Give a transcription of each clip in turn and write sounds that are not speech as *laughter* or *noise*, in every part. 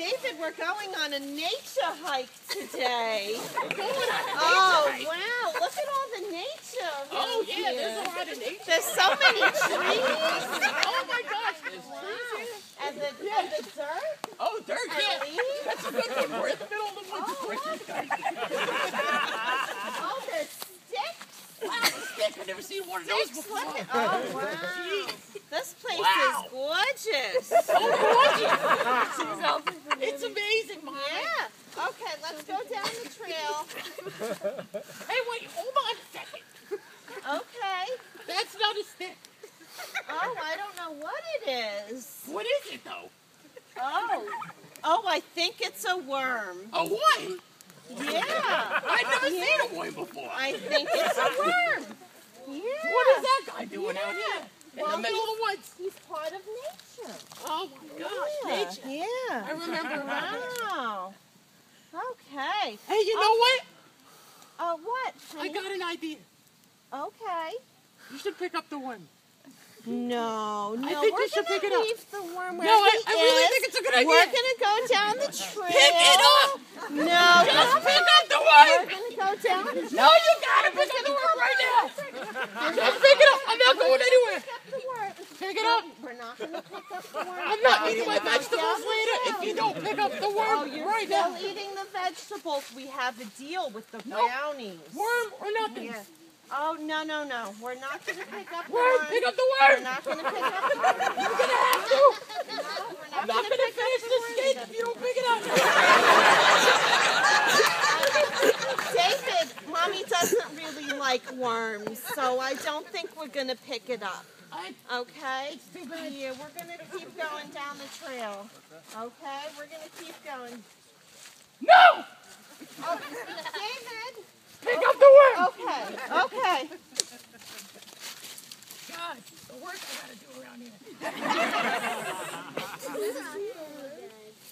David, we're going on a nature hike today. *laughs* Oh, hike. wow. Look at all the nature. Oh yeah, here. there's a lot of nature. There's so many *laughs* trees. Oh my gosh, there's trees here. And the, and the dirt. Oh, dirt, And yeah. leaves. That's a good one. We're in the middle of the oh, woods. Oh, It's. Oh, there's sticks. Wow. I've never seen one of those before. look at Oh, wow. This place Wow. is gorgeous. So gorgeous. *laughs* It's amazing, Mom. Yeah. Okay, let's go down the trail. *laughs* Hey, wait, hold on a second. Okay. That's not a stick. Oh, I don't know what it is. What is it, though? Oh. Oh, I think it's a worm. A worm? Yeah. I've never Yeah. seen a worm before. I think it's a worm. Yeah. What is that guy doing out here? In Well, the middle of the woods. He's part of nature. Oh my gosh, Yeah. nature. Yeah. I remember Wow. Okay. Hey, you know what? Oh, what? Honey? I got an idea. Okay. You should pick up the worm. No, no. think we're you should pick it up. leave the worm where No, I, I really think it's a good idea. We're gonna go down the trail. Pick it up! No, Just pick up the we're worm! gonna go down the No, you gotta pick up the worm right now! Just pick it up! I'm not going anywhere! Pick up the worm. Pick it not gonna pick up the worm. I'm not eating my vegetables later if you don't pick up the Oh, worm you're right still now! eating the vegetables. We have a deal with the Nope. brownies. Worm or nothing! Yeah. Oh no no no! We're not gonna pick up the Worm! worm. Pick up the worm. We're not gonna pick up the worm. *laughs* You're gonna have to! No, we're I'm not not pick up finish the this steak if you don't pick it up! David, mommy doesn't really like worms, so I don't think we're gonna pick it up. Okay? It's too bad. Yeah, we're gonna keep going down the trail. Okay? We're gonna keep going. no! Oh, David! Pick up the worm! Okay, okay. God, the work I gotta do around here. *laughs*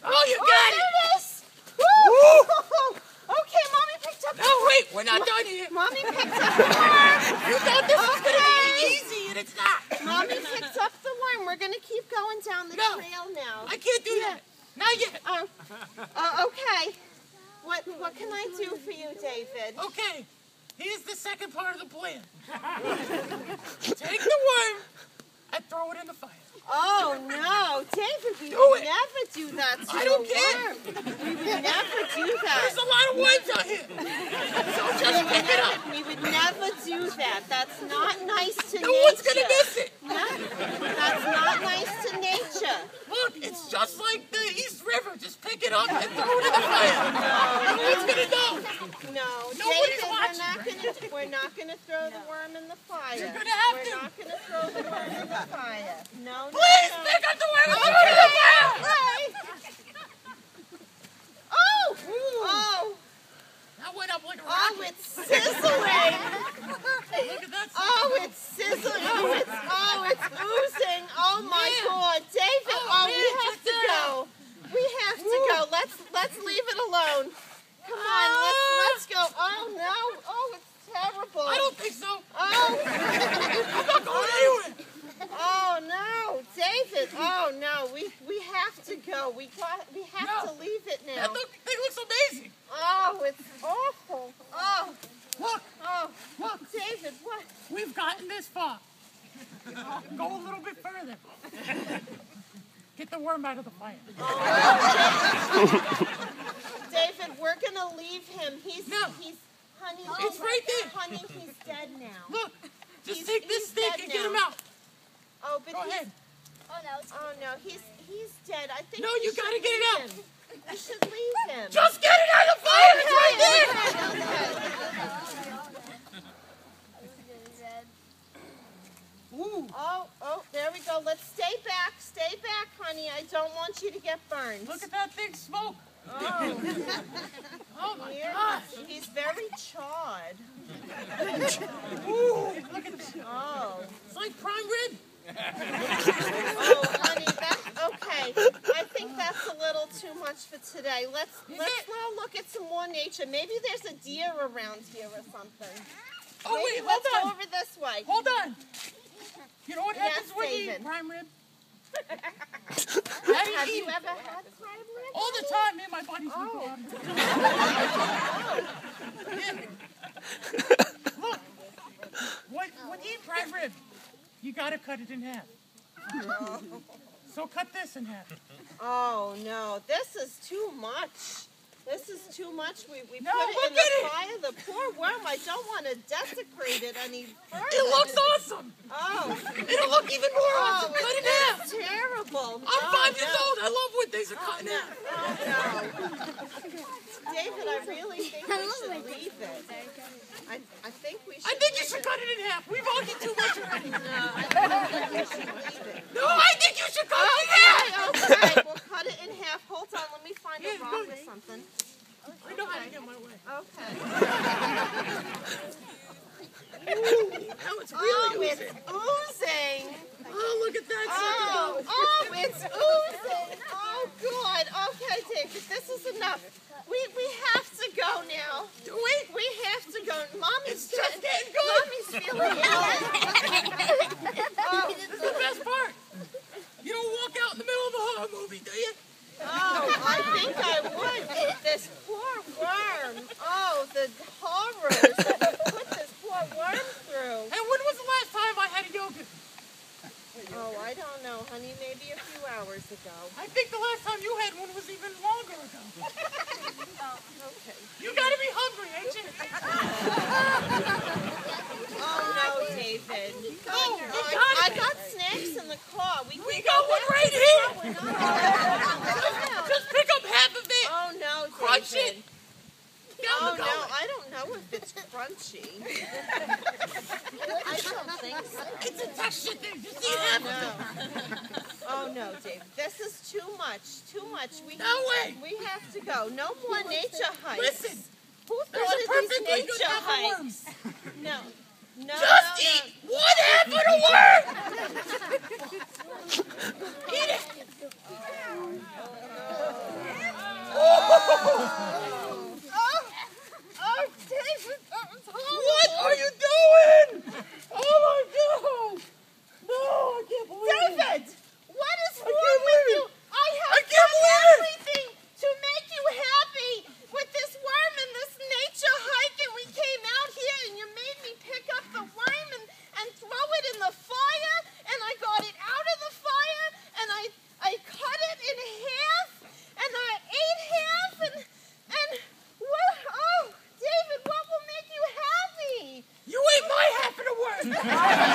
Oh, you Oh, got there it! it is! Woo! Okay, mommy picked up No, wait, we're not done here. Mommy picked up the worm! You thought this was gonna be easy, it's not. *laughs* Mommy picked up the worm. We're gonna keep going down the No. trail now. I can't do Yeah. that. Not yet. Oh, oh, okay. What what can I do for you, David? Okay, here's the second part of the plan. *laughs* Take the worm and throw it in the fire. Oh no, David, we Do would it. never do that to I a don't care. worm. We would never do that. There's a lot of worms out here. So just pick it up. We would never do that. That's not nice to No nature. one's gonna miss it. No, that's not nice to nature. Look, it's just like the East River. Just pick it up and throw it in the fire. No one's gonna know. No, Nobody's David, we're watching. not gonna we're not gonna throw the worm in the fire. You're gonna have we're to. not gonna throw the worm in the fire. No, Please no, no. pick up the worm and throw it in the fire. Oh! Oh! That went up like a Oh, it's sizzling! Look at that. Oh, it's sizzling! Oh, it's oh, it's oozing! Oh my Man. God, David! Oh, Oh, man, we have to that go. We have to go. Let's let's leave it alone. Come on, let's let's go. Oh no! Oh, it's terrible. I don't think so. Oh! I'm not going anywhere. Oh no, David! Oh no, we we have to go. We got we have No. to leave it now. That look, thing looks amazing. Oh, it's awful. Oh, Look, oh, look, David, what? we've gotten this far. Go a little bit further. Get the worm out of the fire. Oh. *laughs* David, we're gonna leave him. He's No. he's honey. It's oh, right there. Honey, he's dead now. Look, just He's- take this he's stick dead and get him out. Oh, but Go he's ahead. Oh no, oh no, he's he's dead. I think No, you gotta get it out. him. We should leave him. Just get it out of the fire. It's right there. Okay, okay. Oh, oh, there we go. Let's stay back. Stay back, honey. I don't want you to get burned. Look at that big smoke. Oh, *laughs* Oh my here. gosh. He's very charred. *laughs* Ooh, look at that. Oh. It's like prime rib. Oh, honey, that's okay. I think that's a little too much for today. Let's Is let's it? now look at some more nature. Maybe there's a deer around here or something. Oh Maybe wait, hold let's go over this way. Hold on. You know what Yes, happens when you prime rib? *laughs* Have you ever had prime rib? All the time. Me and my buddies would go out. and- Yeah. Look, when, when you eat prime rib, you gotta cut it in half. So cut this in half. Oh no, this is too much. This is too much. We, we No, put it in the at it. fire. The poor worm. I don't want to desecrate it any further. It looks awesome. Oh, It'll look even more oh, awesome. Cut it in half. it's terrible. I'm Oh, five years old. I love when things are oh, cut in No, half. oh, no. David, I really think we should leave it. I, I think we should. I think you should it. cut it in half. We've all eaten too much already. No, I think we should leave it. No, I think you should cut it in oh, half. Okay, okay, we'll cut it in half. Hold on, let me find a Yeah, rock good. or something. I know how to get my way. Okay. Now it's Oh, really it's oozing. Oh, look at that. Oh, oh, it's oozing. Oh, good. Okay, David, this is enough. We we have to go now. Do we? We have to go. Mommy's It's just getting good. Mommy's feeling ill. *laughs* oh, This is the best part. You don't walk out in the middle of a horror movie, do you? oh, I think I would. This poor worm. Oh, the horrors that we put this poor worm through. And when was the last time I had a yogurt? Oh, I don't know, honey. Maybe a few hours ago. I think the last time you had one was even longer ago. Okay. You gotta be hungry, ain't you? Oh no, David. Oh, Oh, you I, got I it. got snacks in the car. We, We can got go one back right to here. going on. Just pick up half of it. Oh no, David. Crunch it. Get Oh no. I don't know if it's crunchy. I don't think so. It's a texture thing. Just eat Oh half of it. no. Oh no, David. This is too much. Too much. We No way. we have to go. No more nature hikes. Listen, Who there's thought of these nature hikes? No. No, Just no, eat one Yeah. *laughs*